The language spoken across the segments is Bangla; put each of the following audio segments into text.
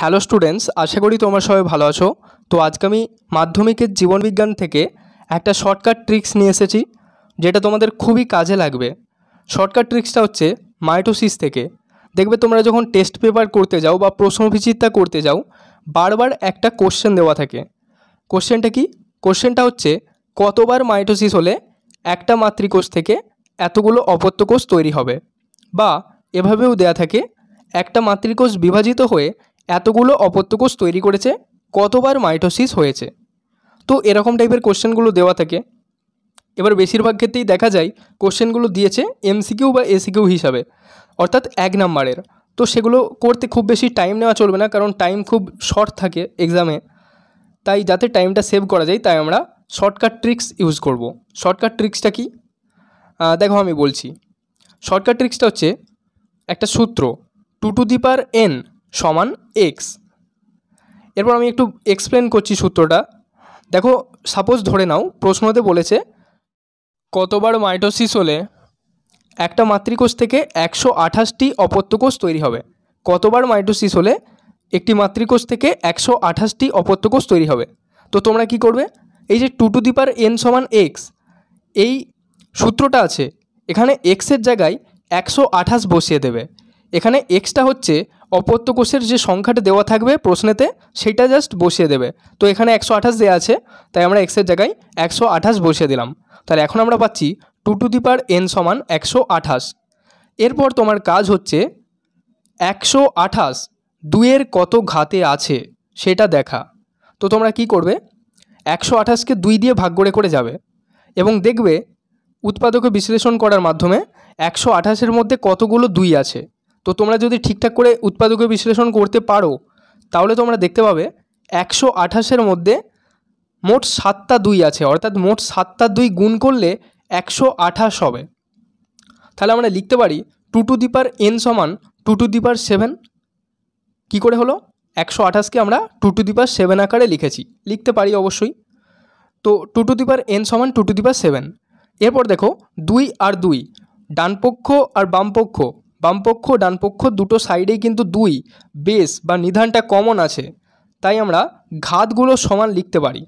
হ্যালো স্টুডেন্টস, আশা করি তোমরা সবাই ভালো আছো। তো আজকে আমি মাধ্যমিকের জীবনবিজ্ঞান থেকে একটা শর্টকাট ট্রিক্স নিয়ে এসেছি, যেটা তোমাদের খুবই কাজে লাগবে। শর্টকাট ট্রিক্সটা হচ্ছে মাইটোসিস থেকে। দেখবে তোমরা যখন টেস্ট পেপার করতে যাও বা প্রশ্নবিচিত্রা করতে যাও, বারবার একটা কোশ্চেন দেওয়া থাকে। কোশ্চেনটা কি? কোশ্চেনটা হচ্ছে, কতবার মাইটোসিস হলে একটা মাতৃকোষ থেকে এতগুলো অপত্যকোষ তৈরি হবে? বা এভাবেও দেয়া থাকে, একটা মাতৃকোষ বিভাজিত হয়ে এতগুলো অপত্যকোষ তৈরি করেছে, কতবার মাইটোসিস হয়েছে? তো এরকম টাইপের কোশ্চেনগুলো দেওয়া থাকে। এবার বেশিরভাগ ক্ষেত্রেই দেখা যায় কোশ্চেনগুলো দিয়েছে এমসিকিউ বা এসিকিউ হিসাবে, অর্থাৎ এক নাম্বারের। তো সেগুলো করতে খুব বেশি টাইম নেওয়া চলবে না, কারণ টাইম খুব শর্ট থাকে এক্সামে তাই যাতে টাইমটা সেভ করা যায়, তাই আমরা শর্টকাট ট্রিক্স ইউজ করব। শর্টকাট ট্রিক্সটা কি? দেখো আমি বলছি। শর্টকাট ট্রিক্সটা হচ্ছে একটা সূত্র two to the power n সমান এক্স এরপর আমি একটু এক্সপ্লেন করছি সূত্রটা। দেখো সাপোজ ধরে নাও, প্রশ্নতে বলেছে, কতবার মাইটোসিস হলে একটা মাতৃকোষ থেকে একশো আঠাশটি অপত্যকোষ তৈরি হবে? কতবার মাইটোসিস হলে একটি মাতৃকোষ থেকে একশো আঠাশটি অপত্যকোষ তৈরি হবে? তো তোমরা কি করবে? এই যে টু টু দি এন সমান এক্স এই সূত্রটা আছে, এখানে এক্সের জায়গায় একশো আঠাশ বসিয়ে দেবে। এখানে এক্সটা হচ্ছে অপত্য কোষের যে সংখ্যাটা দেওয়া থাকবে প্রশ্নেতে, সেটা জাস্ট বসিয়ে দেবে। তো এখানে একশো আঠাশ দেওয়া আছে, তাই আমরা এক্সের জায়গায় একশো আঠাশ বসিয়ে দিলাম। তাহলে এখন আমরা পাচ্ছি two to the power n সমান একশো আঠাশ। এরপর তোমার কাজ হচ্ছে একশো আঠাশ দুইয়ের কত ঘাতে আছে সেটা দেখা। তো তোমরা কি করবে? একশো আঠাশকে দুই দিয়ে ভাগ করে করে যাবে এবং দেখবে উৎপাদকে বিশ্লেষণ করার মাধ্যমে একশো আঠাশের মধ্যে কতগুলো দুই আছে। তো তোমরা যদি ঠিকঠাক করে উৎপাদকে বিশ্লেষণ করতে পারো, তাহলে তোমরা দেখতে পাবে একশো আঠাশের মধ্যে মোট সাতটা দুই আছে, অর্থাৎ মোট সাতটা দুই গুণ করলে একশো আঠাশ হবে। তাহলে আমরা লিখতে পারি two to the power n সমান two to the power seven. কী করে হলো? একশো আঠাশকে আমরা two to the power seven আকারে লিখেছি। লিখতে পারি অবশ্যই। তো two to the power n সমান two to the power seven. এরপর দেখো দুই আর দুই, ডানপক্ষ আর বামপক্ষ। বামপক্ষ, ডানপক্ষ দুটো সাইডেই কিন্তু দুই। বেস বা নিধানটা কমন আছে। তাই আমরা ঘাতগুলো সমান লিখতে পারি।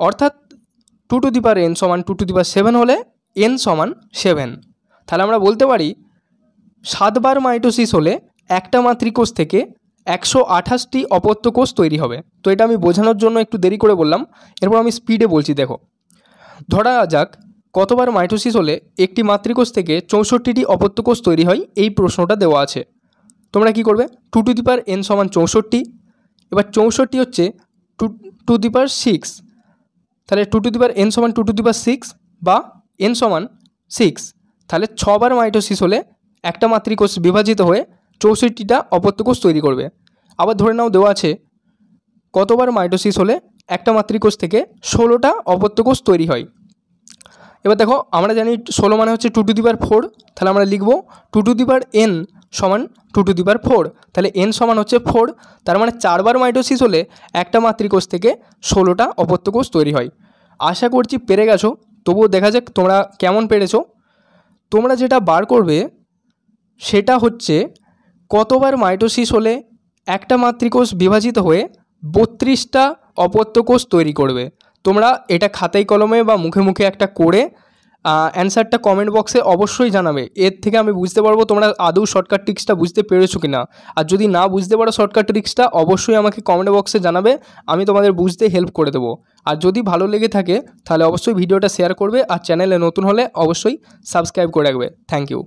অর্থাৎ two to the power n সমান two to the power seven হলে এন সমান সেভেন তাহলে আমরা বলতে পারি, সাতবার মাইটোসিস হলে একটা মাতৃকোষ থেকে একশো আঠাশটি অপত্য কোষ তৈরি হবে। তো এটা আমি বোঝানোর জন্য একটু দেরি করে বললাম। এরপর আমি স্পিডে বলছি, দেখো। ধরা যাক কতবার মাইটোসিস হলে একটি মাতৃকোষ থেকে চৌষট্টিটি অপত্য কোষ তৈরি হয়? এই প্রশ্নটা দেওয়া আছে। তোমরা কি করবে? Two to the power n সমান চৌষট্টি। এবার চৌষট্টি হচ্ছে two to the power six. তাহলে two to the power n সমান two to the power six বা এন সমান সিক্স। তাহলে ছবার মাইটোসিস হলে একটা মাতৃকোষ বিভাজিত হয়ে চৌষট্টিটা অপত্যকোষ তৈরি করবে। আবার ধরে নাও দেওয়া আছে, কতবার মাইটোসিস হলে একটা মাতৃকোষ থেকে ষোলোটা অপত্যকোষ তৈরি হয়? এবার দেখো, আমরা জানি ষোলো মানে হচ্ছে টু টু দিবার ফোর তাহলে আমরা লিখব two to the power n সমান two to the power four তাহলে এন সমান হচ্ছে ফোর তার মানে চারবার মাইটোসিস হলে একটা মাতৃকোষ থেকে ষোলোটা অপত্যকোষ তৈরি হয়। আশা করছি পেরে গেছো, তবুও দেখা যাক তোমরা কেমন পেরেছ। তোমরা যেটা বার করবে, সেটা হচ্ছে কতবার মাইটোসিস হলে একটা মাতৃকোষ বিভাজিত হয়ে বত্রিশটা অপত্যকোষ তৈরি করবে। তোমরা এটা খাতায় কলমে বা মুখে মুখে একটা করে অ্যান্সারটা কমেন্ট বক্সে অবশ্যই জানাবে। এর থেকে আমি বুঝতে পারব তোমরা আদৌ শর্টকাট ট্রিক্সটা বুঝতে পেরেছ কি না আর যদি না বুঝতে পারো শর্টকাট ট্রিক্সটা অবশ্যই আমাকে কমেন্ট বক্সে জানাবে, আমি তোমাদের বুঝতে হেল্প করে দেবো। আর যদি ভালো লেগে থাকে, তাহলে অবশ্যই ভিডিওটা শেয়ার করবে, আর চ্যানেলে নতুন হলে অবশ্যই সাবস্ক্রাইব করে রাখবে। Thank you